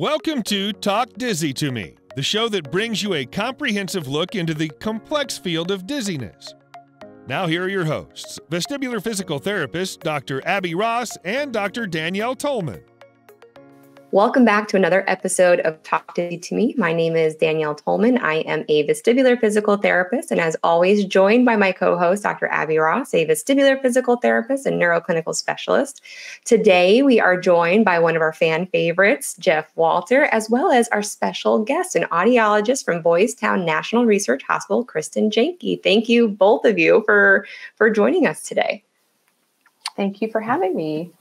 Welcome to Talk Dizzy to Me, the show that brings you a comprehensive look into the complex field of dizziness. Now, here are your hosts vestibular physical therapist Dr. Abbie Ross and Dr. Danielle Tolman. Welcome back to another episode of Talk to Me. My name is Danielle Tolman. I am a vestibular physical therapist, and as always, joined by my co host, Dr. Abbie Ross, a vestibular physical therapist and neuroclinical specialist. Today, we are joined by one of our fan favorites, Jeff Walter, as well as our special guest, an audiologist from Boys Town National Research Hospital, Kristen Janky. Thank you, both of you, for, for joining us today. Thank you for having me.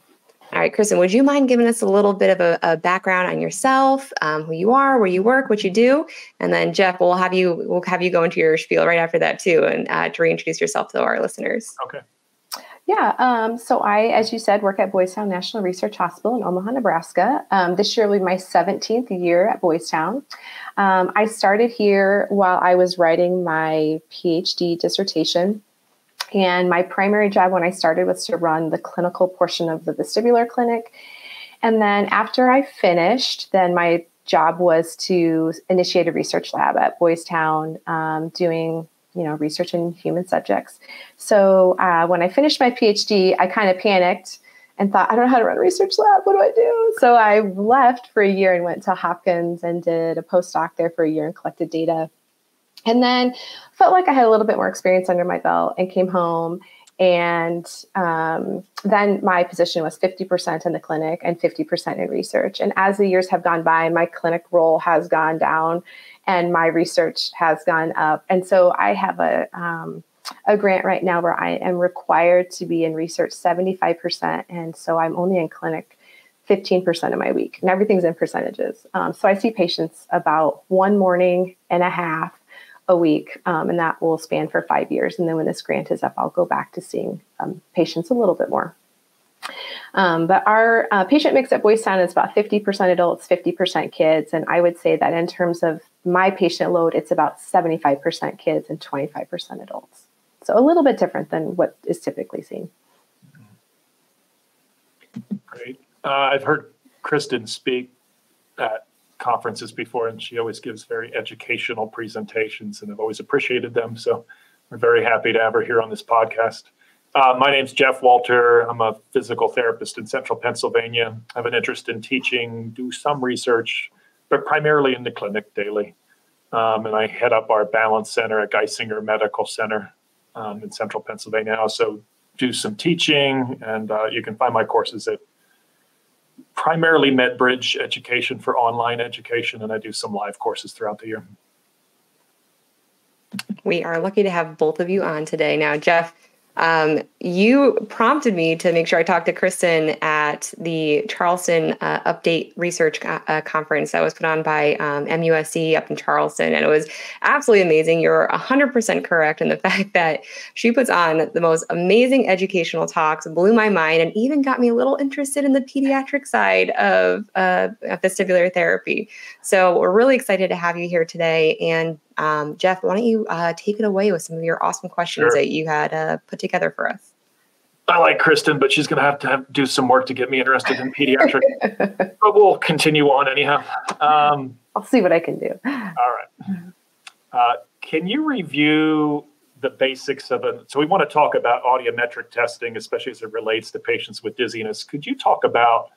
All right, Kristen, would you mind giving us a little bit of a, a background on yourself, um, who you are, where you work, what you do, and then Jeff, we'll have you we'll have you go into your spiel right after that too, and uh, to reintroduce yourself to our listeners. Okay. Yeah, um, so I, as you said, work at Boys Town National Research Hospital in Omaha, Nebraska. Um, this year will be my 17th year at Boys Town. Um, I started here while I was writing my PhD dissertation and my primary job when I started was to run the clinical portion of the vestibular clinic. And then after I finished, then my job was to initiate a research lab at Boys Town, um, doing you know research in human subjects. So uh, when I finished my PhD, I kind of panicked and thought, I don't know how to run a research lab. What do I do? So I left for a year and went to Hopkins and did a postdoc there for a year and collected data. And then felt like I had a little bit more experience under my belt and came home. And um, then my position was 50% in the clinic and 50% in research. And as the years have gone by, my clinic role has gone down and my research has gone up. And so I have a, um, a grant right now where I am required to be in research 75%. And so I'm only in clinic 15% of my week, and everything's in percentages. Um, so I see patients about one morning and a half a week, um, and that will span for five years. And then when this grant is up, I'll go back to seeing um, patients a little bit more. Um, but our uh, patient mix at Boys Town is about 50% adults, 50% kids. And I would say that in terms of my patient load, it's about 75% kids and 25% adults. So a little bit different than what is typically seen. Great. Uh, I've heard Kristen speak at conferences before, and she always gives very educational presentations, and I've always appreciated them. So we're very happy to have her here on this podcast. Uh, my name's Jeff Walter. I'm a physical therapist in central Pennsylvania. I have an interest in teaching, do some research, but primarily in the clinic daily. Um, and I head up our balance center at Geisinger Medical Center um, in central Pennsylvania. I also do some teaching, and uh, you can find my courses at primarily MedBridge education for online education, and I do some live courses throughout the year. We are lucky to have both of you on today. Now, Jeff, um, you prompted me to make sure I talked to Kristen at the Charleston uh, Update Research uh, uh Conference that was put on by um, MUSC up in Charleston. And it was absolutely amazing. You're 100% correct in the fact that she puts on the most amazing educational talks, blew my mind, and even got me a little interested in the pediatric side of uh, vestibular therapy. So we're really excited to have you here today. And um, Jeff, why don't you uh, take it away with some of your awesome questions sure. that you had uh, put together for us? I like Kristen, but she's going to have to have, do some work to get me interested in pediatric. but we'll continue on anyhow. Um, I'll see what I can do. All right. Uh, can you review the basics of it? So we want to talk about audiometric testing, especially as it relates to patients with dizziness. Could you talk about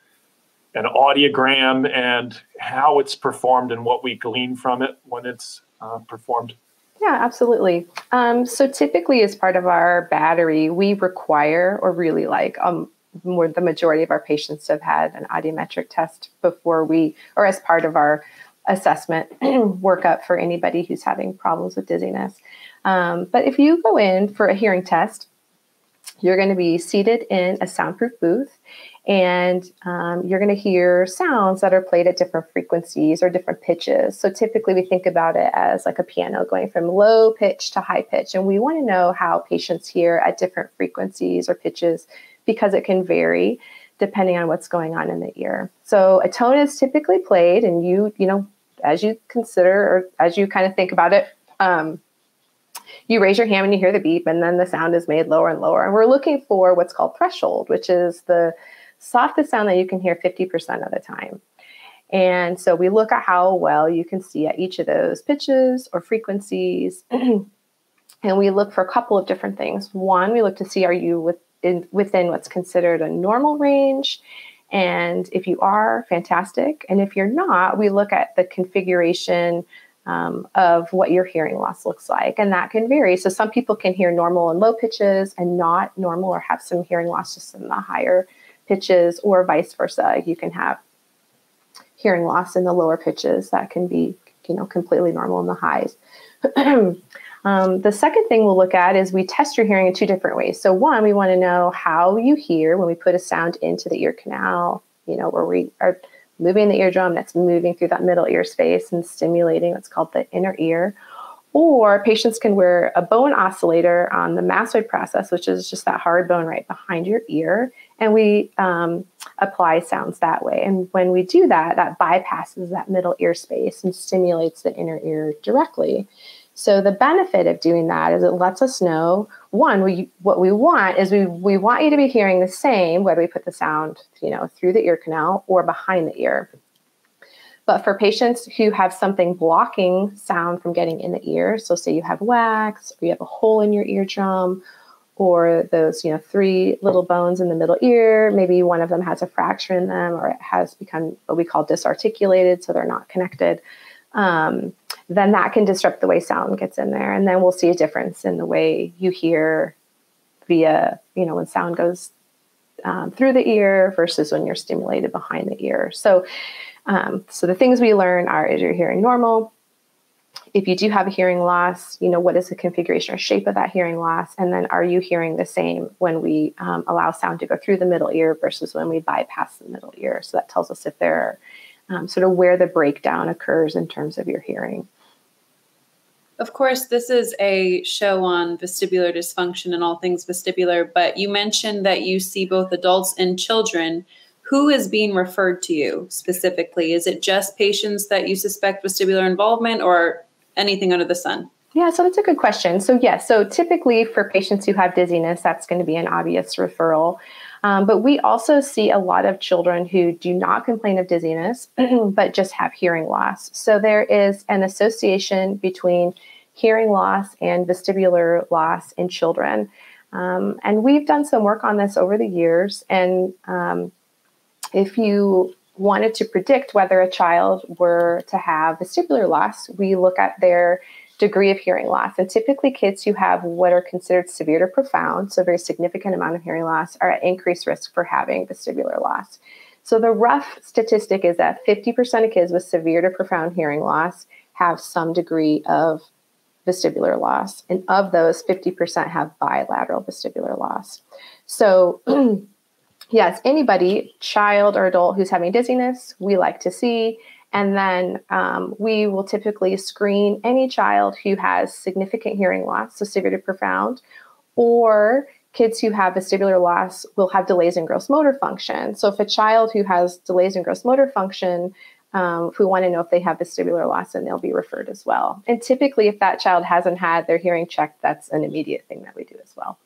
an audiogram and how it's performed and what we glean from it when it's uh, performed? Yeah, absolutely. Um, so typically, as part of our battery, we require or really like um, more the majority of our patients have had an audiometric test before we, or as part of our assessment workup for anybody who's having problems with dizziness. Um, but if you go in for a hearing test, you're going to be seated in a soundproof booth and um, you're going to hear sounds that are played at different frequencies or different pitches. So typically we think about it as like a piano going from low pitch to high pitch. And we want to know how patients hear at different frequencies or pitches because it can vary depending on what's going on in the ear. So a tone is typically played and you, you know, as you consider or as you kind of think about it, um, you raise your hand and you hear the beep and then the sound is made lower and lower. And we're looking for what's called threshold, which is the softest sound that you can hear 50% of the time. And so we look at how well you can see at each of those pitches or frequencies. and we look for a couple of different things. One, we look to see are you within, within what's considered a normal range? And if you are, fantastic. And if you're not, we look at the configuration um, of what your hearing loss looks like. And that can vary. So some people can hear normal and low pitches and not normal or have some hearing loss just in the higher pitches, or vice versa. You can have hearing loss in the lower pitches that can be, you know, completely normal in the highs. um, the second thing we'll look at is we test your hearing in two different ways. So one, we want to know how you hear when we put a sound into the ear canal, you know, where we are moving the eardrum that's moving through that middle ear space and stimulating what's called the inner ear. Or patients can wear a bone oscillator on the mastoid process, which is just that hard bone right behind your ear, and we um, apply sounds that way. And when we do that, that bypasses that middle ear space and stimulates the inner ear directly. So the benefit of doing that is it lets us know one, we what we want is we we want you to be hearing the same whether we put the sound you know through the ear canal or behind the ear. But for patients who have something blocking sound from getting in the ear, so say you have wax or you have a hole in your eardrum or those you know three little bones in the middle ear. Maybe one of them has a fracture in them or it has become what we call disarticulated so they're not connected. Um, then that can disrupt the way sound gets in there. And then we'll see a difference in the way you hear via you know when sound goes um, through the ear versus when you're stimulated behind the ear. So um, so the things we learn are is you're hearing normal if you do have a hearing loss, you know, what is the configuration or shape of that hearing loss? And then are you hearing the same when we um, allow sound to go through the middle ear versus when we bypass the middle ear? So that tells us if there are um, sort of where the breakdown occurs in terms of your hearing. Of course, this is a show on vestibular dysfunction and all things vestibular, but you mentioned that you see both adults and children. Who is being referred to you specifically? Is it just patients that you suspect vestibular involvement or anything under the sun? Yeah, so that's a good question. So, yes, yeah, so typically for patients who have dizziness, that's going to be an obvious referral. Um, but we also see a lot of children who do not complain of dizziness, but just have hearing loss. So, there is an association between hearing loss and vestibular loss in children. Um, and we've done some work on this over the years. And um, if you wanted to predict whether a child were to have vestibular loss, we look at their degree of hearing loss. And typically, kids who have what are considered severe to profound, so very significant amount of hearing loss, are at increased risk for having vestibular loss. So, the rough statistic is that 50% of kids with severe to profound hearing loss have some degree of vestibular loss. And of those, 50% have bilateral vestibular loss. So, yes, anybody, child or adult who's having dizziness, we like to see. And then um, we will typically screen any child who has significant hearing loss, so severe to profound, or kids who have vestibular loss will have delays in gross motor function. So if a child who has delays in gross motor function, um, if we want to know if they have vestibular loss, then they'll be referred as well. And typically, if that child hasn't had their hearing checked, that's an immediate thing that we do as well.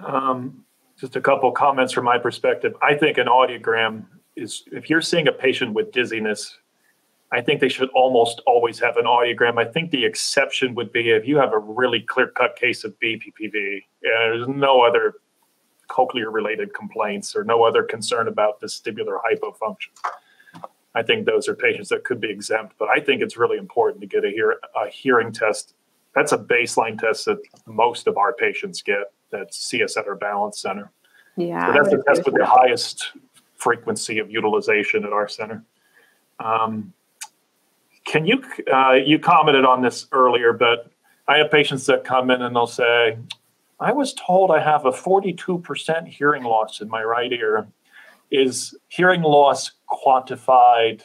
Um, just a couple comments from my perspective. I think an audiogram is if you're seeing a patient with dizziness, I think they should almost always have an audiogram. I think the exception would be if you have a really clear cut case of BPPV and there's no other cochlear related complaints or no other concern about vestibular hypofunction. I think those are patients that could be exempt, but I think it's really important to get a, hear, a hearing test. That's a baseline test that most of our patients get that see us at our balance center. Yeah. So that's the test with the highest frequency of utilization at our center. Um, can you, uh, you commented on this earlier, but I have patients that come in and they'll say, I was told I have a 42% hearing loss in my right ear. Is hearing loss quantified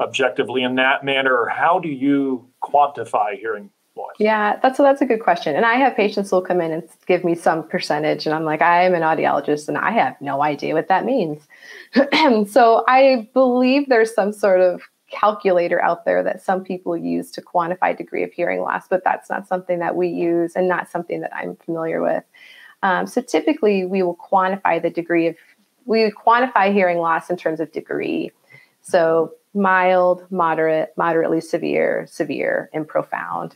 objectively in that manner, or how do you quantify hearing loss? Yeah, that's a, that's a good question. And I have patients who will come in and give me some percentage, and I'm like, I am an audiologist, and I have no idea what that means. so I believe there's some sort of calculator out there that some people use to quantify degree of hearing loss, but that's not something that we use and not something that I'm familiar with. Um, so typically, we will quantify the degree of we quantify hearing loss in terms of degree. So mild, moderate, moderately severe, severe, and profound.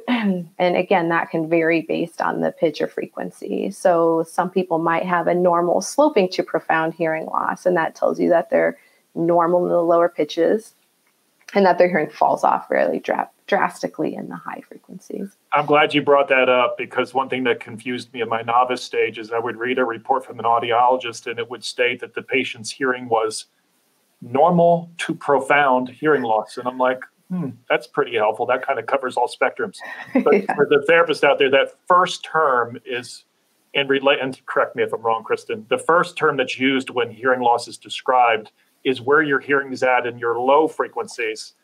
and again, that can vary based on the pitch or frequency. So some people might have a normal sloping to profound hearing loss, and that tells you that they're normal in the lower pitches and that their hearing falls off fairly dra- drastically in the high frequencies. I'm glad you brought that up because one thing that confused me in my novice stage is I would read a report from an audiologist and it would state that the patient's hearing was normal to profound hearing loss. And I'm like, hmm, that's pretty helpful. That kind of covers all spectrums. But yeah. for the therapist out there, that first term is relate and correct me if I'm wrong, Kristen. The first term that's used when hearing loss is described is where your hearing is at in your low frequencies.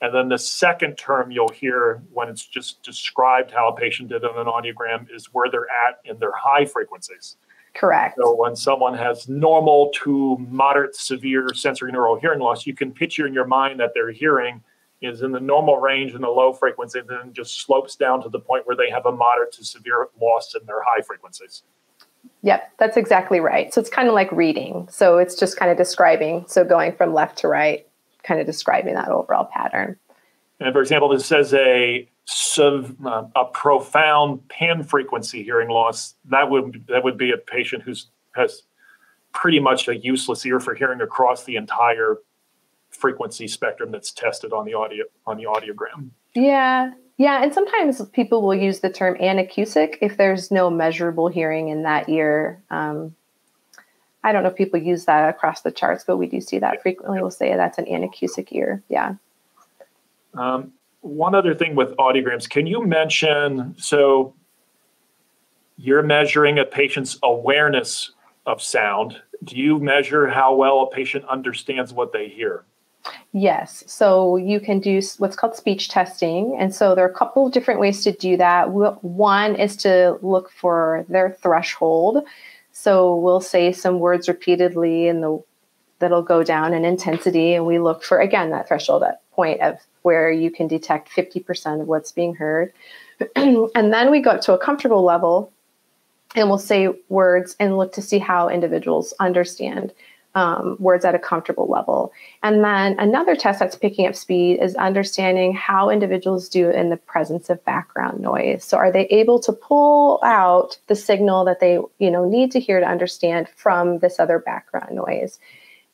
And then the second term you'll hear when it's just described how a patient did on an audiogram is where they're at in their high frequencies. Correct. So when someone has normal to moderate severe sensory neural hearing loss, you can picture in your mind that they're hearing is in the normal range in the low frequency, then just slopes down to the point where they have a moderate to severe loss in their high frequencies. Yep, that's exactly right. So it's kind of like reading. So it's just kind of describing. So going from left to right, kind of describing that overall pattern. And for example, this says a uh, a profound pan frequency hearing loss. That would that would be a patient who's has pretty much a useless ear for hearing across the entire frequency spectrum that's tested on the audio on the audiogram. Yeah, yeah, and sometimes people will use the term anacusic if there's no measurable hearing in that ear. Um, I don't know if people use that across the charts, but we do see that frequently. We'll say that's an anacusic ear. Yeah. Um, one other thing with audiograms, can you mention so you're measuring a patient's awareness of sound? Do you measure how well a patient understands what they hear? Yes. So you can do what's called speech testing. And so there are a couple of different ways to do that. One is to look for their threshold. So we'll say some words repeatedly and the that'll go down in intensity and we look for again that threshold at point of where you can detect 50% of what's being heard. and then we go up to a comfortable level and we'll say words and look to see how individuals understand um, words at a comfortable level. And then another test that's picking up speed is understanding how individuals do in the presence of background noise. So are they able to pull out the signal that they you know need to hear to understand from this other background noise?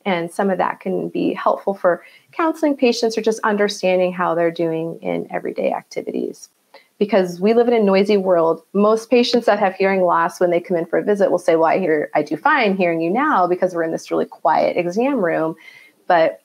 And some of that can be helpful for counseling patients or just understanding how they're doing in everyday activities because we live in a noisy world. Most patients that have hearing loss when they come in for a visit will say, "Well, I hear I do fine hearing you now because we're in this really quiet exam room." But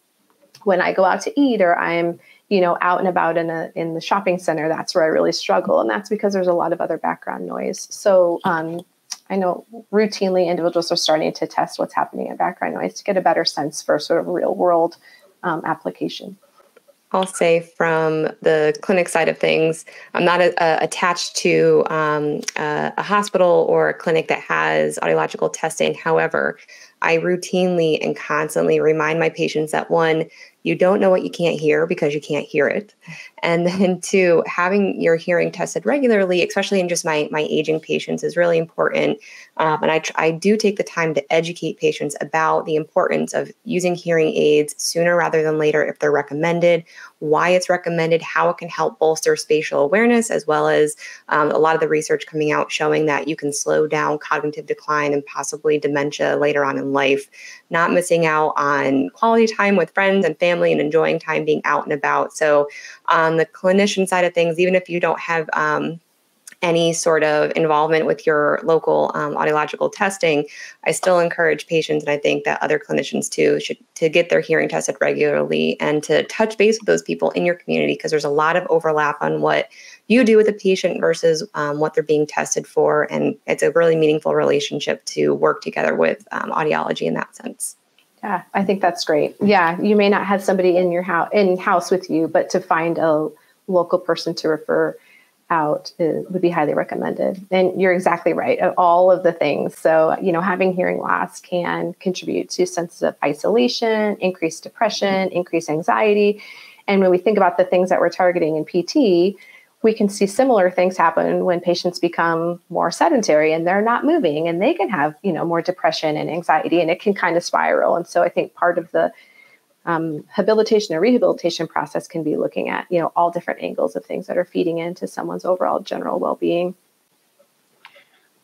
when I go out to eat or I'm, you know, out and about in a in the shopping center, that's where I really struggle, and that's because there's a lot of other background noise. So um, I know routinely individuals are starting to test what's happening in background noise to get a better sense for sort of real world um, application. I'll say from the clinic side of things, I'm not a, a, attached to um, a, a, hospital or a clinic that has audiological testing. However, I routinely and constantly remind my patients that one, you don't know what you can't hear because you can't hear it. And then two, having your hearing tested regularly, especially in just my, my aging patients, is really important. Um, and I, I do take the time to educate patients about the importance of using hearing aids sooner rather than later if they're recommended, why it's recommended, how it can help bolster spatial awareness, as well as um, a lot of the research coming out showing that you can slow down cognitive decline and possibly dementia later on in life. Not missing out on quality time with friends and family and enjoying time being out and about. So, on the clinician side of things, even if you don't have um, any sort of involvement with your local um, audiological testing, I still encourage patients, and I think that other clinicians too, should to get their hearing tested regularly and to touch base with those people in your community because there's a lot of overlap on what you do with a patient versus um, what they're being tested for, and it's a really meaningful relationship to work together with um, audiology in that sense. Yeah, I think that's great. Yeah, you may not have somebody in your house in house with you, but to find a local person to refer out would be highly recommended. And you're exactly right. All of the things. So, you know, having hearing loss can contribute to senses of isolation, increased depression, increased anxiety. And when we think about the things that we're targeting in PT, we can see similar things happen when patients become more sedentary and they're not moving and they can have you know more depression and anxiety and it can kind of spiral and so i think part of the um, habilitation or rehabilitation process can be looking at you know all different angles of things that are feeding into someone's overall general well-being.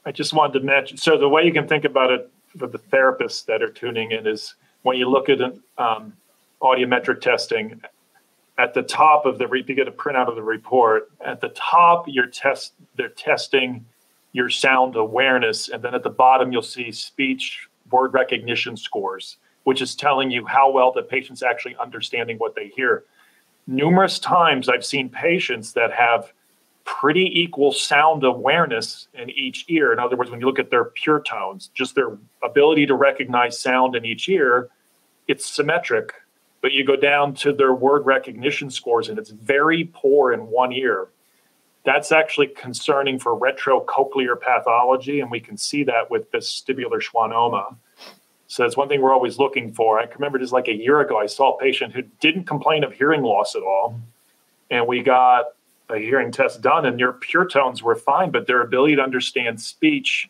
I just wanted to mention so the way you can think about it for the therapists that are tuning in is when you look at um, audiometric testing at the top of the you get a printout of the report at the top you're test they're testing your sound awareness and then at the bottom you'll see speech word recognition scores which is telling you how well the patient's actually understanding what they hear numerous times i've seen patients that have pretty equal sound awareness in each ear in other words when you look at their pure tones just their ability to recognize sound in each ear it's symmetric but you go down to their word recognition scores and it's very poor in one ear. That's actually concerning for retrocochlear pathology, and we can see that with vestibular schwannoma. So that's one thing we're always looking for. I remember just like a year ago, I saw a patient who didn't complain of hearing loss at all. And we got a hearing test done, and their pure tones were fine, but their ability to understand speech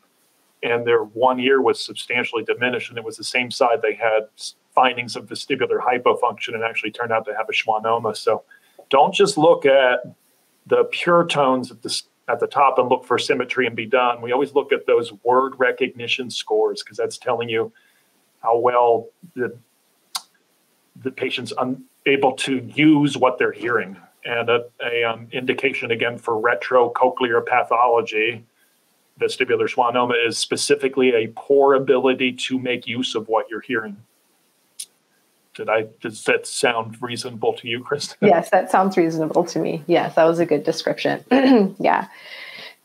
and their one ear was substantially diminished. And it was the same side they had findings of vestibular hypofunction and actually turned out to have a schwannoma. So don't just look at the pure tones at the, at the top and look for symmetry and be done. We always look at those word recognition scores because that's telling you how well the, the patient's un, able to use what they're hearing. And a, a um, indication again for retrocochlear pathology, vestibular schwannoma, is specifically a poor ability to make use of what you're hearing. Did I, does that sound reasonable to you, Kristen? Yes, that sounds reasonable to me. Yes, that was a good description. yeah.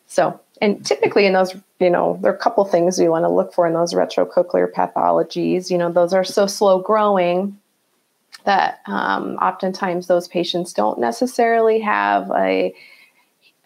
So, and typically in those, you know, there are a couple things we want to look for in those retrocochlear pathologies. You know, those are so slow growing that um, oftentimes those patients don't necessarily have a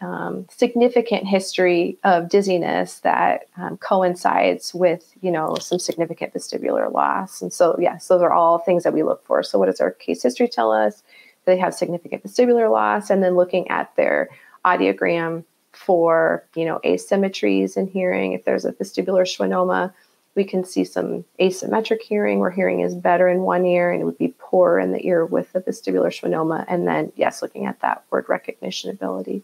um, significant history of dizziness that um, coincides with you know some significant vestibular loss. And so yes those are all things that we look for. So what does our case history tell us? They have significant vestibular loss. And then looking at their audiogram for you know asymmetries in hearing. If there's a vestibular schwannoma we can see some asymmetric hearing where hearing is better in one ear and it would be poor in the ear with the vestibular schwannoma. And then yes looking at that word recognition ability.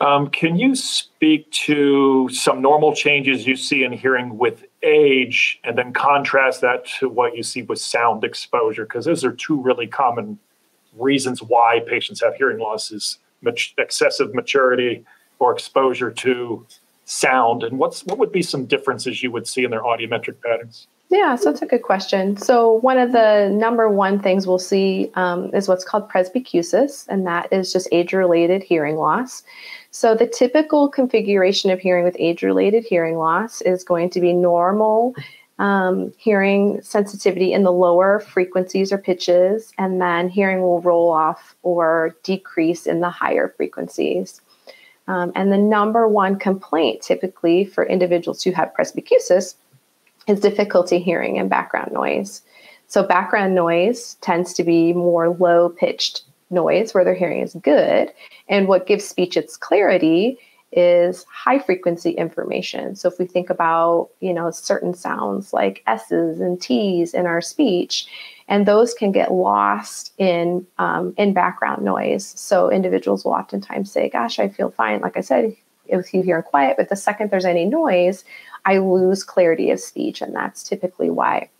Um, can you speak to some normal changes you see in hearing with age and then contrast that to what you see with sound exposure? Because those are two really common reasons why patients have hearing loss is excessive maturity or exposure to sound. And what's what would be some differences you would see in their audiometric patterns? Yeah, so that's a good question. So one of the number one things we'll see um, is what's called presbycusis, and that is just age-related hearing loss. So, the typical configuration of hearing with age related hearing loss is going to be normal um, hearing sensitivity in the lower frequencies or pitches, and then hearing will roll off or decrease in the higher frequencies. Um, and the number one complaint typically for individuals who have presbycusis is difficulty hearing and background noise. So, background noise tends to be more low pitched noise where their hearing is good. And what gives speech its clarity is high frequency information. So if we think about, you know, certain sounds like S's and T's in our speech, and those can get lost in um, in background noise. So individuals will oftentimes say, "Gosh, I feel fine." Like I said, if you hear quiet, but the second there's any noise, I lose clarity of speech, and that's typically why.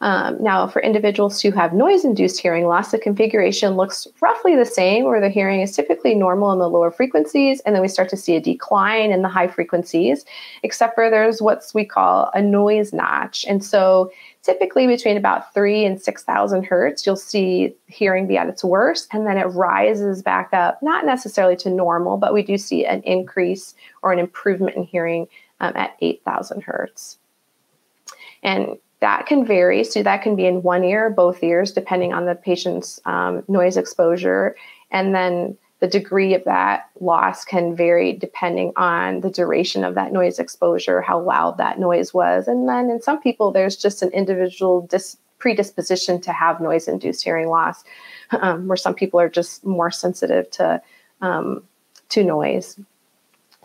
Um, now, for individuals who have noise induced hearing loss, the configuration looks roughly the same, where the hearing is typically normal in the lower frequencies, and then we start to see a decline in the high frequencies, except for there's what we call a noise notch. And so, typically between about three and 6,000 hertz, you'll see hearing be at its worst, and then it rises back up, not necessarily to normal, but we do see an increase or an improvement in hearing um, at 8,000 hertz. And that can vary. So that can be in one ear, both ears, depending on the patient's um, noise exposure. And then the degree of that loss can vary depending on the duration of that noise exposure, how loud that noise was. And then in some people, there's just an individual dis- predisposition to have noise induced hearing loss, um, where some people are just more sensitive to, um, to noise.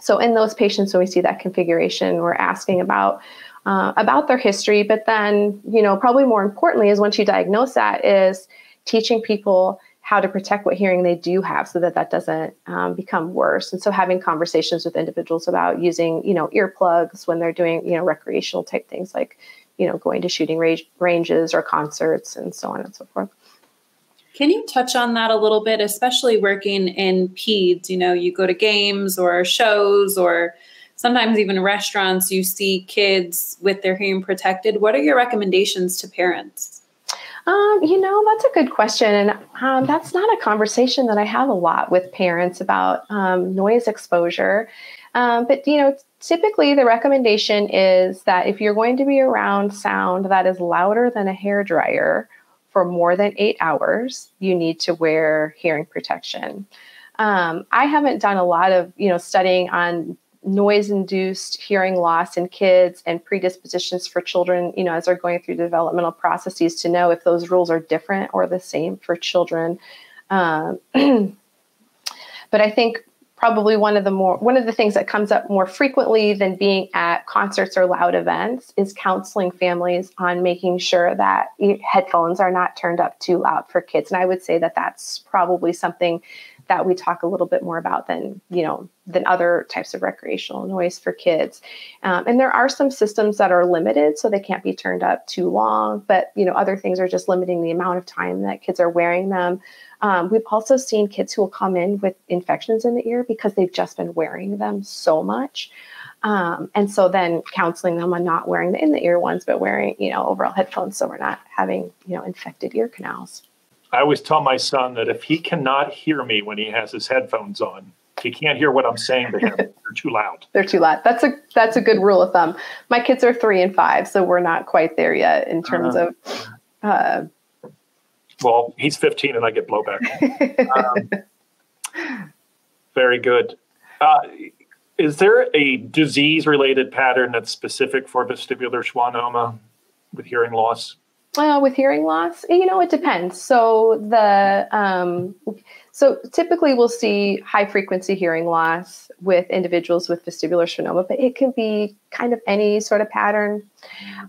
So in those patients, when we see that configuration, we're asking about uh, about their history, but then you know probably more importantly is once you diagnose that is teaching people how to protect what hearing they do have so that that doesn't um, become worse. And so having conversations with individuals about using you know earplugs when they're doing you know recreational type things like you know going to shooting range, ranges or concerts and so on and so forth. Can you touch on that a little bit especially working in peds? You know you go to games or shows or sometimes even restaurants you see kids with their hearing protected what are your recommendations to parents um, you know, that's a good question. And um, that's not a conversation that I have a lot with parents about um, noise exposure. Um, but, you know, typically the recommendation is that if you're going to be around sound that is louder than a hair dryer for more than eight hours, you need to wear hearing protection. Um, I haven't done a lot of, you know, studying on noise induced hearing loss in kids and predispositions for children, you know, as they're going through developmental processes to know if those rules are different or the same for children. Um, but I think probably one of the more one of the things that comes up more frequently than being at concerts or loud events is counseling families on making sure that headphones are not turned up too loud for kids and i would say that that's probably something that we talk a little bit more about than you know than other types of recreational noise for kids. Um, and there are some systems that are limited so they can't be turned up too long but you know other things are just limiting the amount of time that kids are wearing them. Um, we've also seen kids who will come in with infections in the ear because they've just been wearing them so much. Um, and so then counseling them on not wearing the in the ear ones but wearing you know overall headphones so we're not having you know infected ear canals I always tell my son that if he cannot hear me when he has his headphones on, he can't hear what I'm saying to him. They're too loud. They're too loud. That's a that's a good rule of thumb. My kids are three and five, so we're not quite there yet in terms uh, of. Uh, well, he's 15, and I get blowback. um, very good. Uh, is there a disease-related pattern that's specific for vestibular schwannoma with hearing loss? Uh, with hearing loss, you know, it depends. So the um, so typically we'll see high frequency hearing loss with individuals with vestibular schwannoma, but it can be kind of any sort of pattern,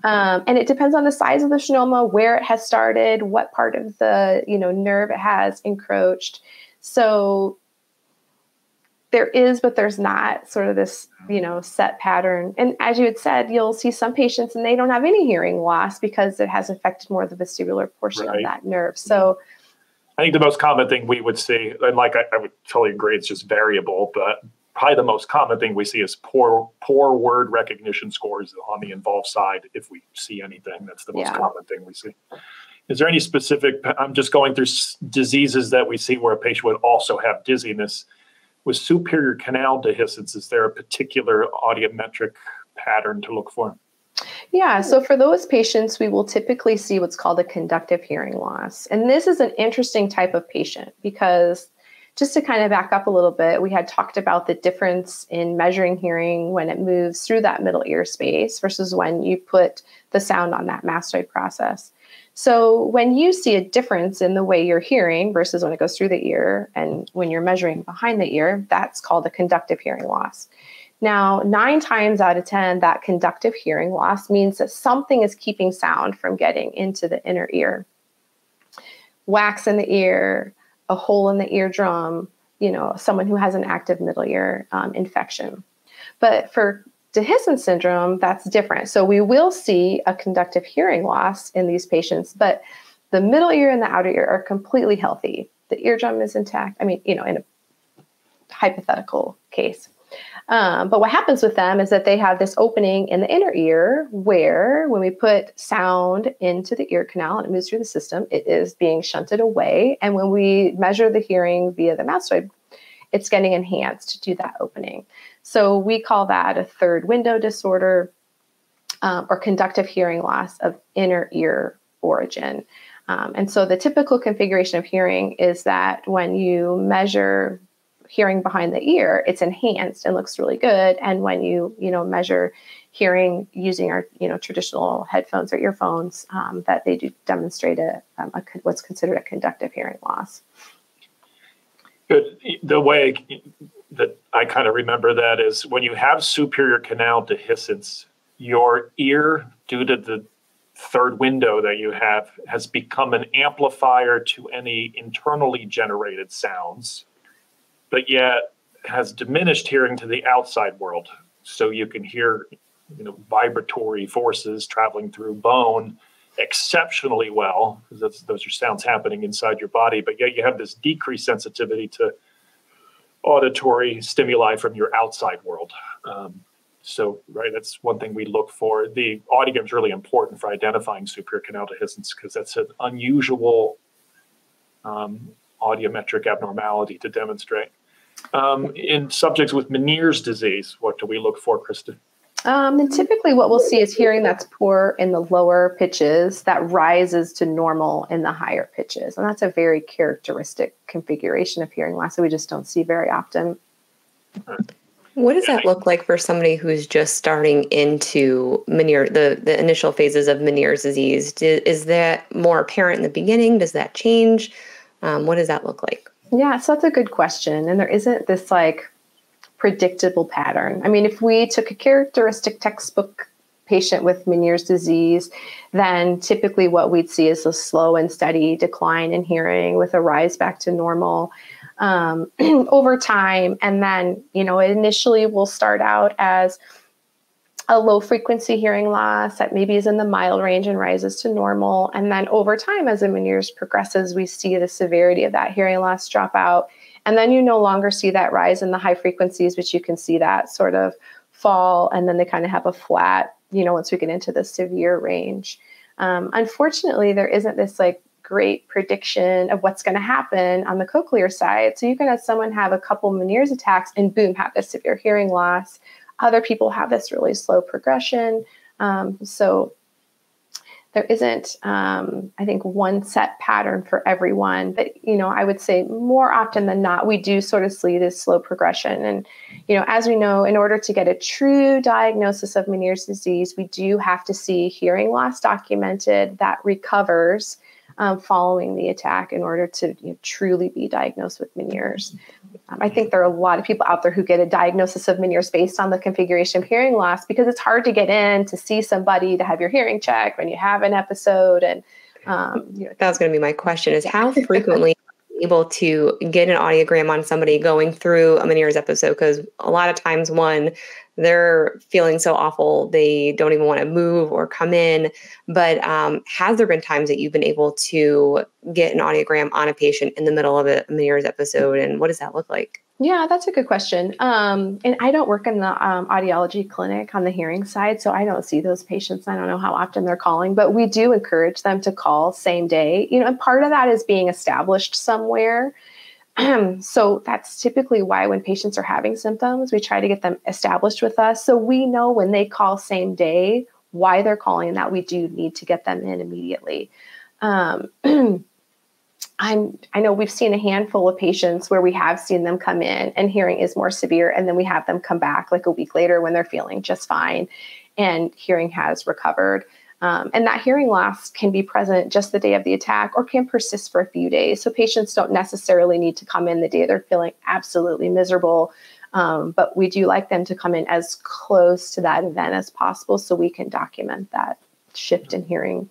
um, and it depends on the size of the schwannoma, where it has started, what part of the you know nerve it has encroached. So there is, but there's not sort of this, you know, set pattern. And as you had said, you'll see some patients and they don't have any hearing loss because it has affected more of the vestibular portion right. of that nerve. Mm-hmm. So I think the most common thing we would see, and like I, I, would totally agree, it's just variable, but probably the most common thing we see is poor poor word recognition scores on the involved side. If we see anything, that's the most yeah. common thing we see. Is there any specific? I'm just going through diseases that we see where a patient would also have dizziness with superior canal dehiscence, is there a particular audiometric pattern to look for? Yeah, so for those patients, we will typically see what's called a conductive hearing loss. And this is an interesting type of patient because just to kind of back up a little bit, we had talked about the difference in measuring hearing when it moves through that middle ear space versus when you put the sound on that mastoid process. So when you see a difference in the way you're hearing versus when it goes through the ear and when you're measuring behind the ear, that's called a conductive hearing loss. Now, nine times out of 10, that conductive hearing loss means that something is keeping sound from getting into the inner ear. Wax in the ear, a hole in the eardrum, you know, someone who has an active middle ear um, infection. But for dehiscence syndrome, that's different. So we will see a conductive hearing loss in these patients, but the middle ear and the outer ear are completely healthy. The eardrum is intact. I mean, you know, in a hypothetical case. Um, but what happens with them is that they have this opening in the inner ear where, when we put sound into the ear canal and it moves through the system, it is being shunted away. And when we measure the hearing via the mastoid, it's getting enhanced to do that opening. So we call that a third window disorder um, or conductive hearing loss of inner ear origin. Um, and so the typical configuration of hearing is that when you measure hearing behind the ear, it's enhanced and looks really good. And when you, you know, measure hearing using our, you know, traditional headphones or earphones, um, that they do demonstrate a, um, a, what's considered a conductive hearing loss. Good. The way that I kind of remember that is when you have superior canal dehiscence, your ear, due to the third window that you have, has become an amplifier to any internally generated sounds but yet has diminished hearing to the outside world. So you can hear, you know, vibratory forces traveling through bone exceptionally well because those are sounds happening inside your body. But yet you have this decreased sensitivity to auditory stimuli from your outside world. Um, so, right, that's one thing we look for. The audiogram is really important for identifying superior canal dehiscence because that's an unusual um, audiometric abnormality to demonstrate. Um, in subjects with Meniere's disease, what do we look for, Kristen? Um, and typically, what we'll see is hearing that's poor in the lower pitches that rises to normal in the higher pitches. And that's a very characteristic configuration of hearing loss that we just don't see very often. What does that look like for somebody who's just starting into Meniere, the, the initial phases of Meniere's disease? is that more apparent in the beginning? Does that change? Um, what does that look like? Yeah, so that's a good question. And there isn't this like predictable pattern. I mean, if we took a characteristic textbook patient with Meniere's disease, then typically what we'd see is a slow and steady decline in hearing with a rise back to normal um, over time. And then, you know, it initially will start out as a low frequency hearing loss that maybe is in the mild range and rises to normal. And then over time, as the Meniere's progresses, we see the severity of that hearing loss drop out. And then you no longer see that rise in the high frequencies, but you can see that sort of fall. And then they kind of have a flat, you know, once we get into the severe range. Um, unfortunately, there isn't this like great prediction of what's going to happen on the cochlear side. So you can have someone have a couple Meniere's attacks and boom, have this severe hearing loss other people have this really slow progression. Um, so there isn't, um, I think, one set pattern for everyone. But, you know, I would say more often than not, we do sort of see this slow progression. And, you know, as we know, in order to get a true diagnosis of Meniere's disease, we do have to see hearing loss documented that recovers um, following the attack in order to you know, truly be diagnosed with Meniere's. Um, I think there are a lot of people out there who get a diagnosis of Meniere's based on the configuration of hearing loss because it's hard to get in to see somebody to have your hearing checked when you have an episode. And um, you know, that was going to be my question: is how frequently able to get an audiogram on somebody going through a Meniere's episode? Because a lot of times, one they're feeling so awful they don't even want to move or come in but um, has there been times that you've been able to get an audiogram on a patient in the middle of a Meniere's episode and what does that look like yeah that's a good question um, and i don't work in the um, audiology clinic on the hearing side so i don't see those patients i don't know how often they're calling but we do encourage them to call same day you know and part of that is being established somewhere so that's typically why when patients are having symptoms, we try to get them established with us. So we know when they call same day why they're calling and that we do need to get them in immediately. Um, I'm, I know we've seen a handful of patients where we have seen them come in and hearing is more severe, and then we have them come back like a week later when they're feeling just fine and hearing has recovered. Um, and that hearing loss can be present just the day of the attack or can persist for a few days. So patients don't necessarily need to come in the day they're feeling absolutely miserable. Um, but we do like them to come in as close to that event as possible so we can document that shift in hearing.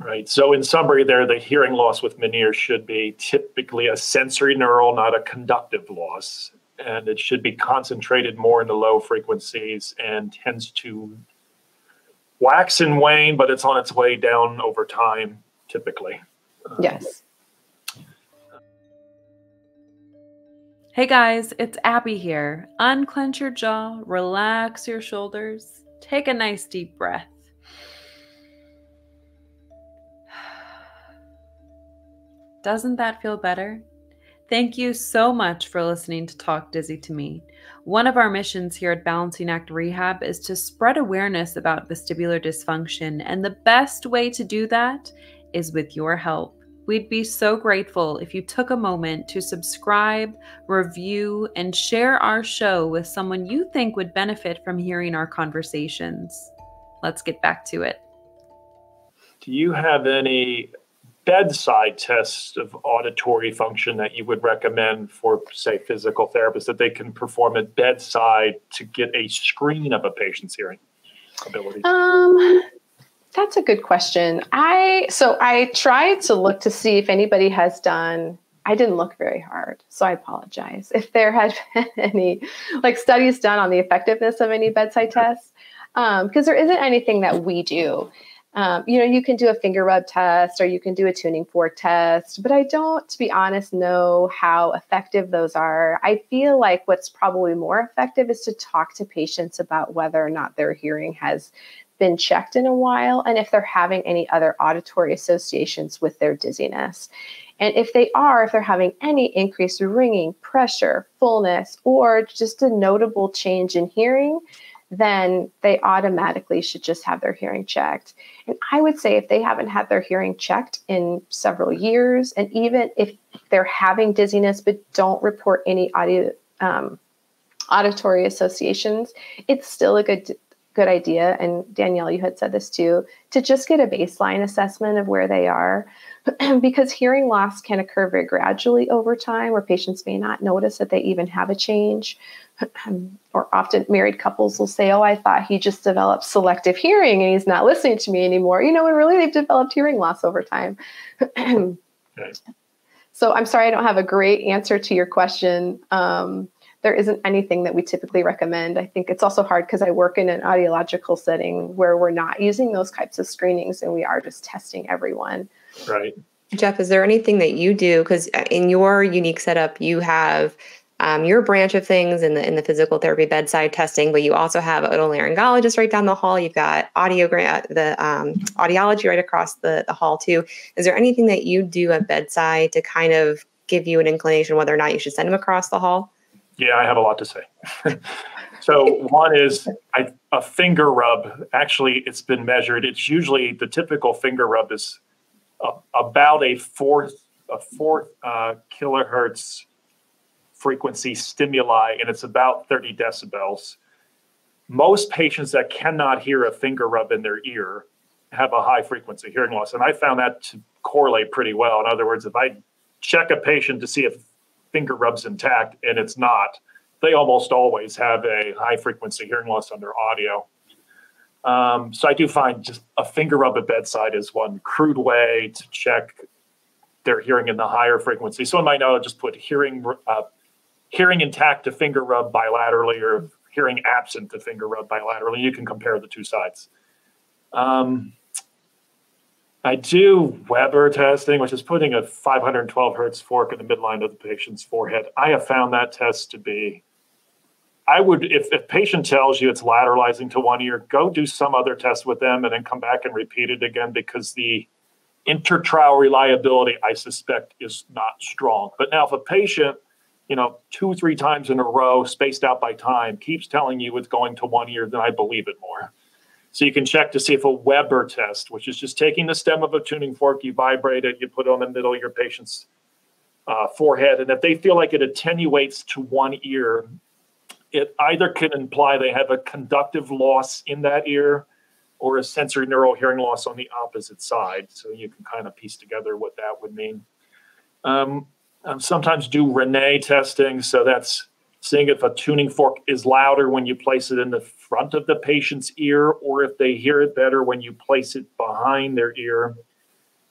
Right. So, in summary, there, the hearing loss with Meniere should be typically a sensory neural, not a conductive loss. And it should be concentrated more in the low frequencies and tends to wax and wane, but it's on its way down over time, typically. Um, yes. Hey guys, it's Abbie here. Unclench your jaw, relax your shoulders, take a nice deep breath. Doesn't that feel better? Thank you so much for listening to Talk Dizzy to me. One of our missions here at Balancing Act Rehab is to spread awareness about vestibular dysfunction, and the best way to do that is with your help. We'd be so grateful if you took a moment to subscribe, review, and share our show with someone you think would benefit from hearing our conversations. Let's get back to it. Do you have any bedside tests of auditory function that you would recommend for, say, physical therapists that they can perform at bedside to get a screen of a patient's hearing ability? Um, that's a good question. I so I tried to look to see if anybody has done. I didn't look very hard, so I apologize if there had been any like studies done on the effectiveness of any bedside tests, because um, there isn't anything that we do. Um, you know, you can do a finger rub test or you can do a tuning fork test, but I don't, to be honest, know how effective those are. I feel like what's probably more effective is to talk to patients about whether or not their hearing has been checked in a while and if they're having any other auditory associations with their dizziness. And if they are, if they're having any increased ringing, pressure, fullness, or just a notable change in hearing, then they automatically should just have their hearing checked. And I would say if they haven't had their hearing checked in several years, and even if they're having dizziness but don't report any audio um, auditory associations, it's still a good good idea. And Danielle, you had said this too, to just get a baseline assessment of where they are, because hearing loss can occur very gradually over time, where patients may not notice that they even have a change. or often married couples will say, Oh, I thought he just developed selective hearing and he's not listening to me anymore. You know, and really they've developed hearing loss over time. So I'm sorry I don't have a great answer to your question. Um, there isn't anything that we typically recommend. I think it's also hard because I work in an audiological setting where we're not using those types of screenings and we are just testing everyone. Right. Jeff, is there anything that you do? Because in your unique setup, you have um, your branch of things in the in the physical therapy bedside testing, but you also have an otolaryngologist right down the hall. You've got audiogram the um, audiology right across the the hall too. Is there anything that you do at bedside to kind of give you an inclination whether or not you should send them across the hall? Yeah, I have a lot to say. so one is I, a finger rub. Actually, it's been measured. It's usually the typical finger rub is a, about a fourth a fourth uh, kilohertz frequency stimuli, and it's about 30 decibels. Most patients that cannot hear a finger rub in their ear have a high frequency hearing loss. And I found that to correlate pretty well. In other words, if I check a patient to see if finger rub's intact and it's not, they almost always have a high frequency hearing loss on their audio. Um, so I do find just a finger rub at bedside is one crude way to check their hearing in the higher frequency. Someone might know just put hearing uh, hearing intact to finger rub bilaterally or hearing absent to finger rub bilaterally. You can compare the two sides. Um, I do Weber testing, which is putting a 512 hertz fork in the midline of the patient's forehead. I have found that test to be, I would, if a patient tells you it's lateralizing to one ear, go do some other test with them and then come back and repeat it again because the intertrial reliability, I suspect, is not strong. But now if a patient you know, two, three times in a row, spaced out by time, keeps telling you it's going to one ear, then I believe it more. So you can check to see if a Weber test, which is just taking the stem of a tuning fork, you vibrate it, you put it on the middle of your patient's uh, forehead, and if they feel like it attenuates to one ear, it either can imply they have a conductive loss in that ear or a sensory neural hearing loss on the opposite side. So you can kind of piece together what that would mean. Um, um, sometimes do Rinne testing. So that's seeing if a tuning fork is louder when you place it in the front of the patient's ear or if they hear it better when you place it behind their ear.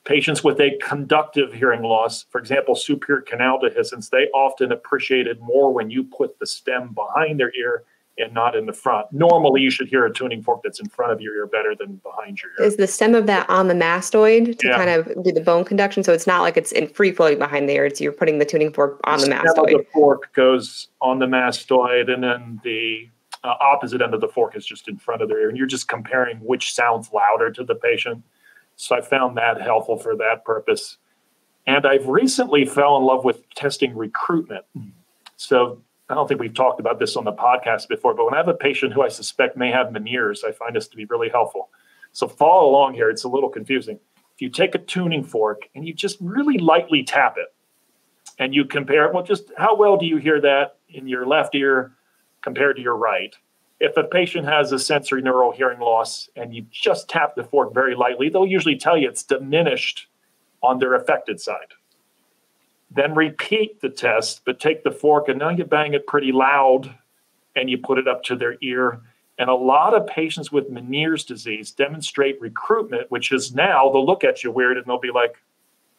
Patients with a conductive hearing loss, for example, superior canal dehiscence, they often appreciate it more when you put the stem behind their ear and not in the front. Normally, you should hear a tuning fork that's in front of your ear better than behind your ear. Is the stem of that on the mastoid to yeah. kind of do the bone conduction? So it's not like it's in free floating behind the ear. It's you're putting the tuning fork on the, the mastoid. the fork goes on the mastoid, and then the uh, opposite end of the fork is just in front of their ear, and you're just comparing which sounds louder to the patient. So I found that helpful for that purpose. And I've recently fell in love with testing recruitment. So I don't think we've talked about this on the podcast before, but when I have a patient who I suspect may have Meniere's, I find this to be really helpful. So follow along here. It's a little confusing. if you take a tuning fork and you just really lightly tap it and you compare, well, just how well do you hear that in your left ear compared to your right? If a patient has a sensory neural hearing loss and you just tap the fork very lightly, they'll usually tell you it's diminished on their affected side. Then repeat the test, but take the fork and now you bang it pretty loud and you put it up to their ear and a lot of patients with Meniere's disease demonstrate recruitment, which is now they'll look at you weird and they'll be like,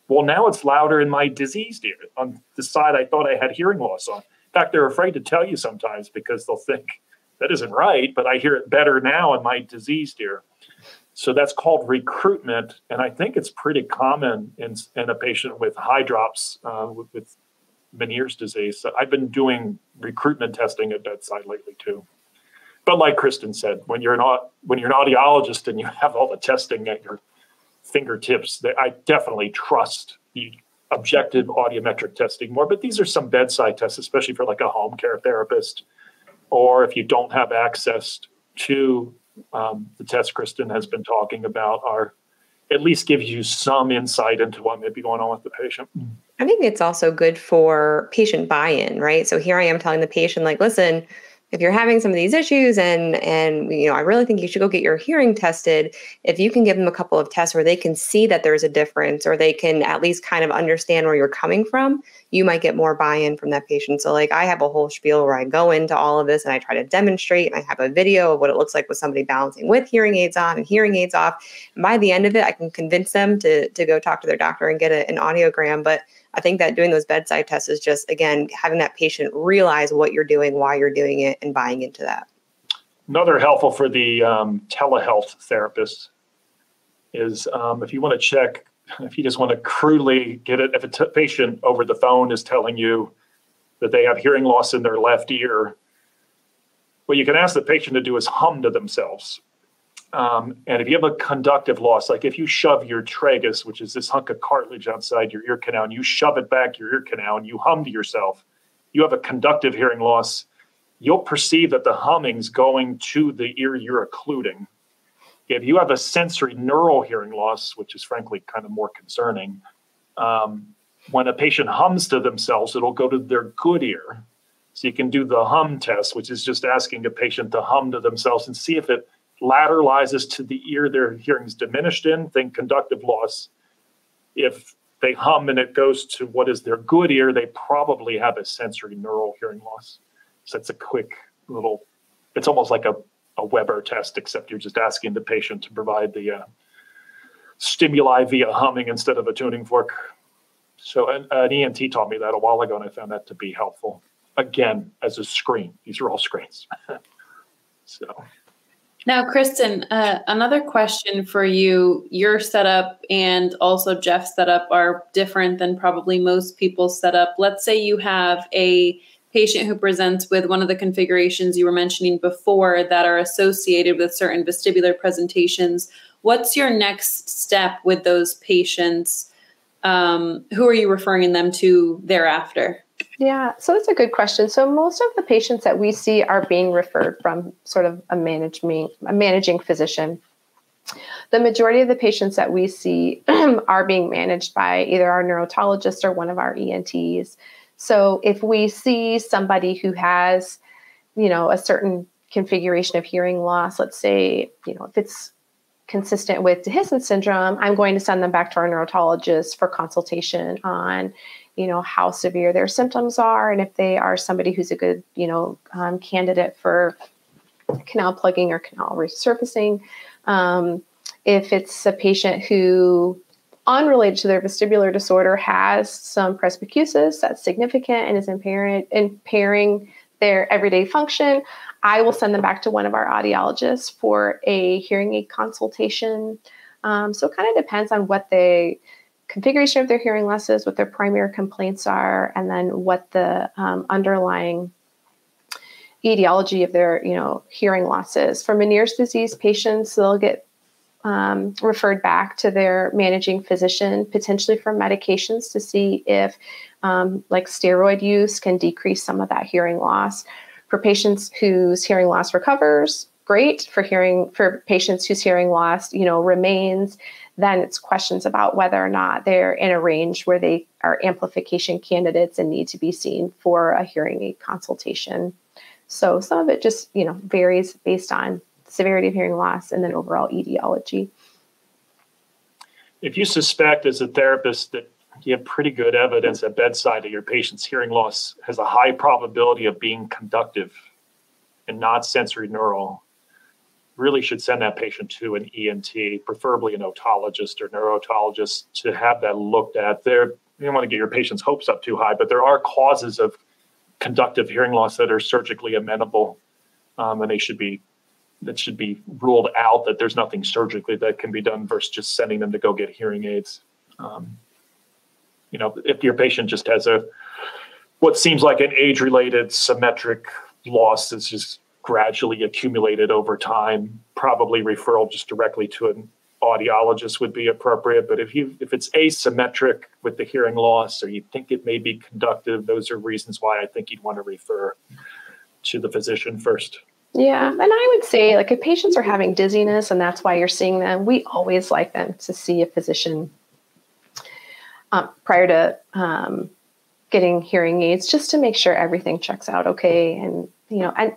well, now it's louder in my diseased ear on the side I thought I had hearing loss on. In fact, they're afraid to tell you sometimes because they'll think that isn't right, but I hear it better now in my diseased ear. So that's called recruitment. And I think it's pretty common in, in a patient with hydrops uh, with, with Meniere's disease. So I've been doing recruitment testing at bedside lately too but like Kristen said, when you're an when you're an audiologist and you have all the testing at your fingertips, I definitely trust the objective audiometric testing more. But these are some bedside tests, especially for like a home care therapist, or if you don't have access to um, the test Kristen has been talking about, are at least gives you some insight into what may be going on with the patient. I think it's also good for patient buy-in, right? So here I am telling the patient, like, listen if you're having some of these issues and and you know i really think you should go get your hearing tested if you can give them a couple of tests where they can see that there's a difference or they can at least kind of understand where you're coming from you might get more buy-in from that patient. So like i have a whole spiel where i go into all of this and i try to demonstrate and i have a video of what it looks like with somebody balancing with hearing aids on and hearing aids off. And by the end of it i can convince them to to go talk to their doctor and get a, an audiogram. But I think that doing those bedside tests is just, again, having that patient realize what you're doing, why you're doing it, and buying into that. Another helpful for the um, telehealth therapist is um, if you want to check, if you just want to crudely get it, if a t- patient over the phone is telling you that they have hearing loss in their left ear, what you can ask the patient to do is hum to themselves um, and if you have a conductive loss, like if you shove your tragus, which is this hunk of cartilage outside your ear canal, and you shove it back your ear canal and you hum to yourself, you have a conductive hearing loss. You'll perceive that the humming's going to the ear you're occluding. If you have a sensory neural hearing loss, which is frankly kind of more concerning, um, when a patient hums to themselves, it'll go to their good ear. So you can do the hum test, which is just asking a patient to hum to themselves and see if it lateralizes to the ear their hearing is diminished in, think conductive loss. If they hum and it goes to what is their good ear, they probably have a sensory neural hearing loss. So it's a quick little, it's almost like a, a Weber test, except you're just asking the patient to provide the uh, stimuli via humming instead of a tuning fork. So an, an ENT taught me that a while ago, and I found that to be helpful. Again, as a screen, these are all screens. so. Now, Kristen, uh, another question for you. Your setup and also Jeff's setup are different than probably most people's setup. Let's say you have a patient who presents with one of the configurations you were mentioning before that are associated with certain vestibular presentations. What's your next step with those patients? Um, who are you referring them to thereafter? Yeah, so that's a good question. So most of the patients that we see are being referred from sort of a managing a managing physician. The majority of the patients that we see are being managed by either our neurotologist or one of our ENTs. So if we see somebody who has, you know, a certain configuration of hearing loss, let's say, you know, if it's consistent with Dehiscence syndrome, I'm going to send them back to our neurotologist for consultation on, you know how severe their symptoms are. And if they are somebody who's a good you know um, candidate for canal plugging or canal resurfacing um, if it's a patient who unrelated to their vestibular disorder has some presbycusis that's significant and is impairing, impairing their everyday function i will send them back to one of our audiologists for a hearing aid consultation um, so it kind of depends on what the configuration of their hearing losses, what their primary complaints are, and then what the um, underlying etiology of their you know hearing losses. For Meniere's disease patients, they'll get um, referred back to their managing physician, potentially for medications to see if, um, like steroid use, can decrease some of that hearing loss. For patients whose hearing loss recovers, great. For hearing for patients whose hearing loss, you know, remains, then it's questions about whether or not they're in a range where they are amplification candidates and need to be seen for a hearing aid consultation. So some of it just, you know, varies based on severity of hearing loss and then overall etiology. If you suspect as a therapist that you have pretty good evidence at bedside that your patient's hearing loss has a high probability of being conductive and not sensory neural, really should send that patient to an ENT, preferably an otologist or neurotologist, to have that looked at. There, you don't want to get your patient's hopes up too high, but there are causes of conductive hearing loss that are surgically amenable, um, and they should be that should be ruled out. That there's nothing surgically that can be done versus just sending them to go get hearing aids. Um, you know, if your patient just has a what seems like an age-related symmetric loss that's just gradually accumulated over time, probably referral just directly to an audiologist would be appropriate. But if you if it's asymmetric with the hearing loss, or you think it may be conductive, those are reasons why I think you'd want to refer to the physician first. Yeah, and I would say like if patients are having dizziness and that's why you're seeing them, we always like them to see a physician um, prior to um, getting hearing aids, just to make sure everything checks out okay. And you know, and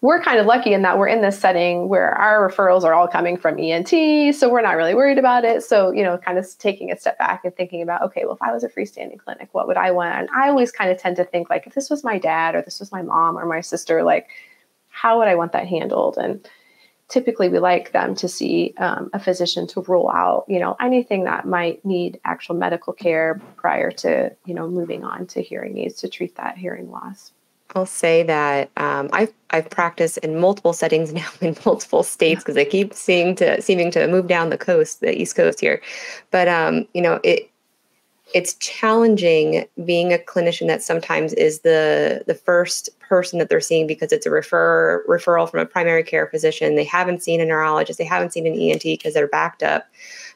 we're kind of lucky in that we're in this setting where our referrals are all coming from ENT, so we're not really worried about it. So, you know, kind of taking a step back and thinking about, okay, well, if I was a freestanding clinic, what would I want? And I always kind of tend to think like, if this was my dad or this was my mom or my sister, like, how would I want that handled? And typically we like them to see um, a physician to rule out, you know, anything that might need actual medical care prior to, you know, moving on to hearing aids to treat that hearing loss. I'll say that um, I've I've practiced in multiple settings now in multiple states because I keep seeing to seeming to move down the coast, the East Coast here. But um, you know, it it's challenging being a clinician that sometimes is the the first person that they're seeing because it's a refer referral from a primary care physician. They haven't seen a neurologist, they haven't seen an ENT because they're backed up.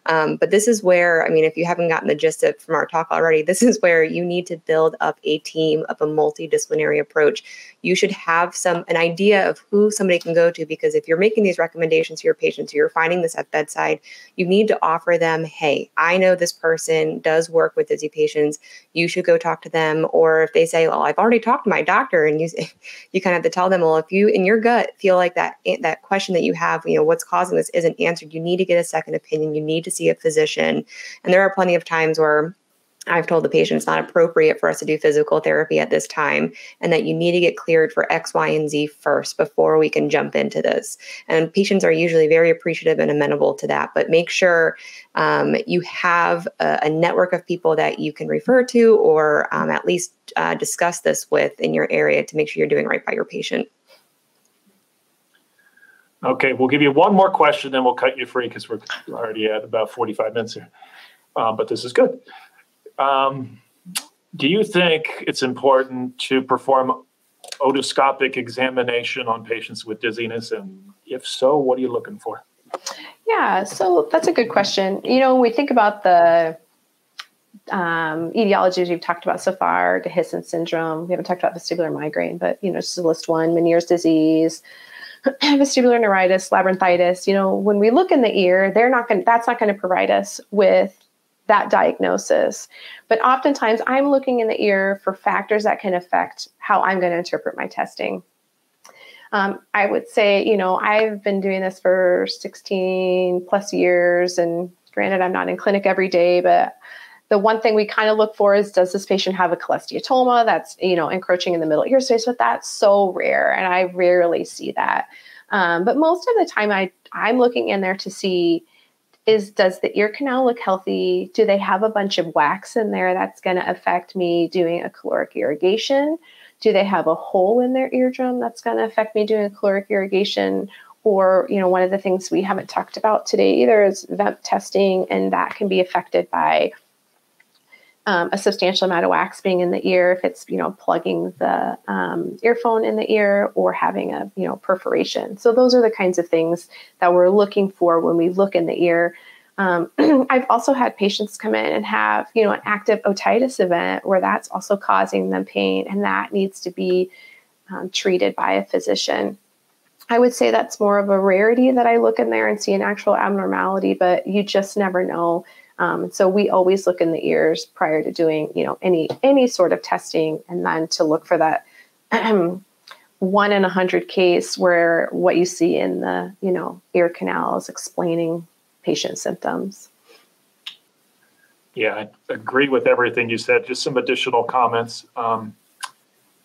Um, but this is where, I mean, if you haven't gotten the gist of from our talk already, this is where you need to build up a team of a multidisciplinary approach. You should have some an idea of who somebody can go to because if you're making these recommendations to your patients, you're finding this at bedside, you need to offer them, hey, I know this person does work with dizzy patients. You should go talk to them. Or if they say, well, I've already talked to my doctor, and you you kind of have to tell them, well, if you in your gut feel like that that question that you have, you know, what's causing this isn't answered, you need to get a second opinion. You need to see a physician. And there are plenty of times where I've told the patient it's not appropriate for us to do physical therapy at this time, and that you need to get cleared for X, Y, and Z first before we can jump into this. And patients are usually very appreciative and amenable to that. But make sure um, you have a, a, network of people that you can refer to, or um, at least uh, discuss this with in your area to make sure you're doing right by your patient. Okay, we'll give you one more question, then we'll cut you free because we're already at about 45 minutes here. Um, but this is good. Um, do you think it's important to perform otoscopic examination on patients with dizziness? And if so, what are you looking for? Yeah, so that's a good question. You know, when we think about the um, etiologies we've talked about so far, dehiscence syndrome, we haven't talked about vestibular migraine, but, you know, just to list one, Meniere's disease, vestibular neuritis, labyrinthitis, you know, when we look in the ear, they're not going that's not going to provide us with that diagnosis. But oftentimes I'm looking in the ear for factors that can affect how I'm going to interpret my testing. Um, I would say, you know, I've been doing this for 16 plus years, and granted, I'm not in clinic every day, but the one thing we kind of look for is does this patient have a cholesteatoma that's you know encroaching in the middle ear space? But that's so rare and i rarely see that. Um, but most of the time i i'm looking in there to see is does the ear canal look healthy? Do they have a bunch of wax in there that's going to affect me doing a caloric irrigation? Do they have a hole in their eardrum that's going to affect me doing a caloric irrigation? Or you know one of the things we haven't talked about today either is VEMP testing and that can be affected by um, a substantial amount of wax being in the ear if it's you know plugging the um, earphone in the ear or having a you know perforation so those are the kinds of things that we're looking for when we look in the ear um, i've also had patients come in and have you know an active otitis event where that's also causing them pain and that needs to be um, treated by a physician I would say that's more of a rarity that I look in there and see an actual abnormality, but you just never know. Um, so we always look in the ears prior to doing, you know, any any sort of testing, and then to look for that one in a hundred case where what you see in the, you know, ear canal is explaining patient symptoms. Yeah, I agree with everything you said. Just some additional comments. Um,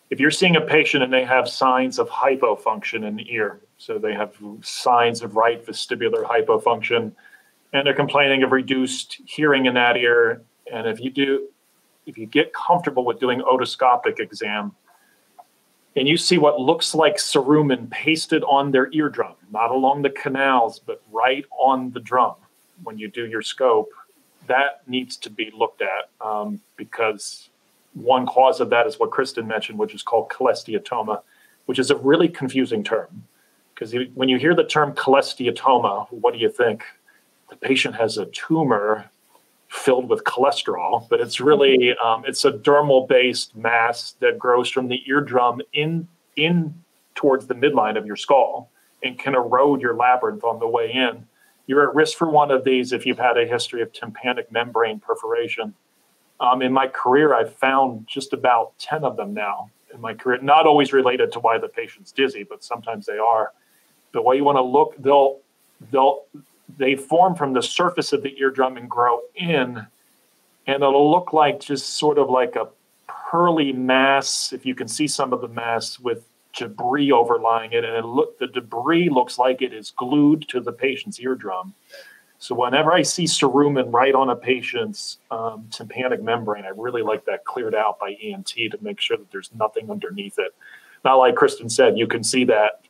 if you're seeing a patient and they have signs of hypofunction in the ear, so they have signs of right vestibular hypofunction, and they're complaining of reduced hearing in that ear, and if you do, if you get comfortable with doing otoscopic exam, and you see what looks like cerumen pasted on their eardrum, not along the canals, but right on the drum when you do your scope, that needs to be looked at um, because one cause of that is what Kristen mentioned, which is called cholesteatoma, which is a really confusing term. Because when you hear the term cholesteatoma, what do you think? The patient has a tumor filled with cholesterol, but it's really um, it's a dermal-based mass that grows from the eardrum in in towards the midline of your skull and can erode your labyrinth on the way in. You're at risk for one of these if you've had a history of tympanic membrane perforation um, in my career, I've found just about 10 of them now in my career, not always related to why the patient's dizzy, but sometimes they are. The way you want to look, they'll, they'll, they form from the surface of the eardrum and grow in, and it'll look like just sort of like a pearly mass, if you can see some of the mass with debris overlying it, and it look the debris looks like it is glued to the patient's eardrum. So whenever I see cerumen right on a patient's um, tympanic membrane, I really like that cleared out by ENT to make sure that there's nothing underneath it. Not like Kristen said, you can see that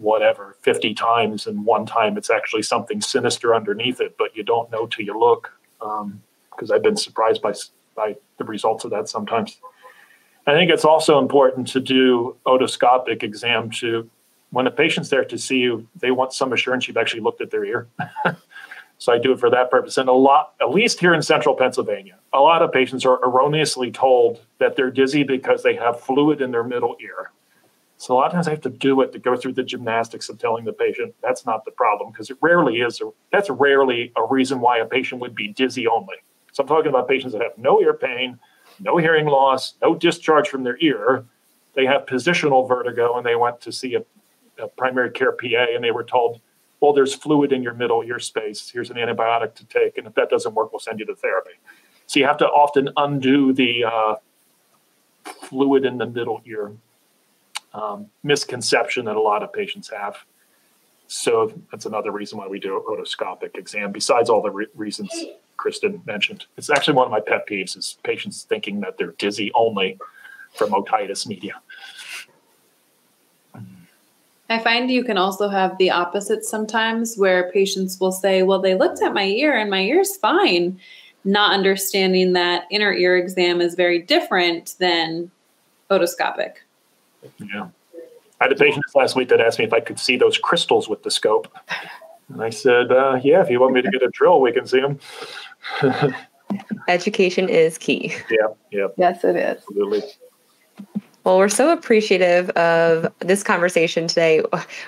whatever 50 times and one time it's actually something sinister underneath it, but you don't know till you look. Because um, I've been surprised by by the results of that sometimes. I think it's also important to do otoscopic exam to when a patient's there to see you, they want some assurance you've actually looked at their ear. So I do it for that purpose. And a lot, at least here in central Pennsylvania, a lot of patients are erroneously told that they're dizzy because they have fluid in their middle ear. So a lot of times I have to do it to go through the gymnastics of telling the patient that's not the problem because it rarely is. A, that's rarely a reason why a patient would be dizzy only. So I'm talking about patients that have no ear pain, no hearing loss, no discharge from their ear. They have positional vertigo and they went to see a, a primary care PA and they were told well, there's fluid in your middle ear space. Here's an antibiotic to take. And if that doesn't work, we'll send you to therapy. So you have to often undo the uh, fluid in the middle ear um, misconception that a lot of patients have. So that's another reason why we do a otoscopic exam, besides all the re- reasons Kristen mentioned. It's actually one of my pet peeves is patients thinking that they're dizzy only from otitis media. I find you can also have the opposite sometimes where patients will say, Well, they looked at my ear and my ear's fine, not understanding that inner ear exam is very different than otoscopic. Yeah. I had a patient last week that asked me if I could see those crystals with the scope. And I said, uh, Yeah, if you want me to get a drill, we can see them. Education is key. Yeah, yeah. Yes, it is. Absolutely. Well, we're so appreciative of this conversation today.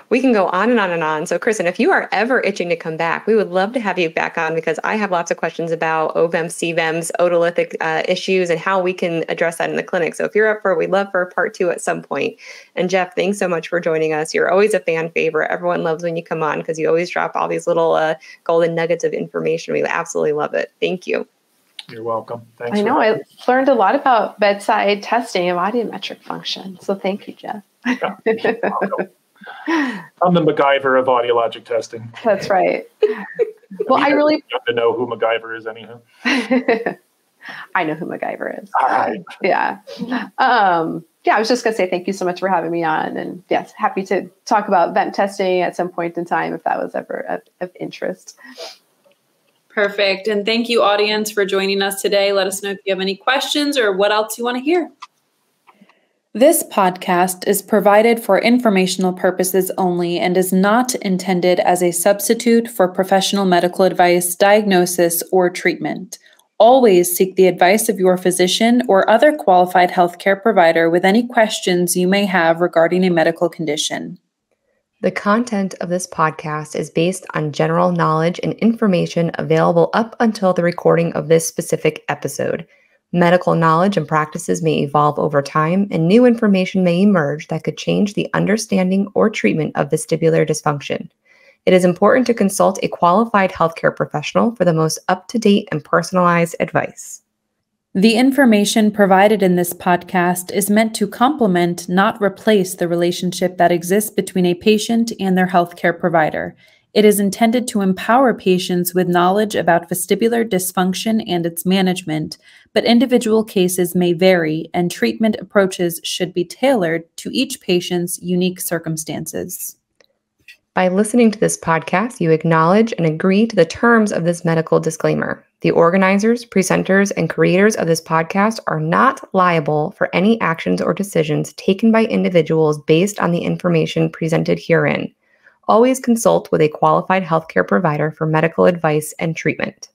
We can go on and on and on. So, Kristen, if you are ever itching to come back, we would love to have you back on because I have lots of questions about oVEMP, cVEMPs, otolithic uh, issues, and how we can address that in the clinic. So, if you're up for it, we'd love for part two at some point. And Jeff, thanks so much for joining us. You're always a fan favorite. Everyone loves when you come on because you always drop all these little uh, golden nuggets of information. We absolutely love it. Thank you. You're welcome. Thanks. I know. I learned a lot about bedside testing of audiometric function. So thank you, Jeff. Yeah, I'm the MacGyver of audiologic testing. That's right. well, I really have to know who MacGyver is, anyhow. I know who MacGyver is. All right. Yeah. Um, yeah, I was just going to say thank you so much for having me on. And yes, happy to talk about VEMP testing at some point in time if that was ever of, of interest. Perfect. And thank you, audience, for joining us today. Let us know if you have any questions or what else you want to hear. This podcast is provided for informational purposes only and is not intended as a substitute for professional medical advice, diagnosis, or treatment. Always seek the advice of your physician or other qualified healthcare provider with any questions you may have regarding a medical condition. The content of this podcast is based on general knowledge and information available up until the recording of this specific episode. Medical knowledge and practices may evolve over time, and new information may emerge that could change the understanding or treatment of vestibular dysfunction. It is important to consult a qualified healthcare professional for the most up to date and personalized advice. The information provided in this podcast is meant to complement, not replace, the relationship that exists between a patient and their healthcare provider. It is intended to empower patients with knowledge about vestibular dysfunction and its management, but individual cases may vary and treatment approaches should be tailored to each patient's unique circumstances. By listening to this podcast, you acknowledge and agree to the terms of this medical disclaimer. The organizers, presenters, and creators of this podcast are not liable for any actions or decisions taken by individuals based on the information presented herein. Always consult with a qualified healthcare provider for medical advice and treatment.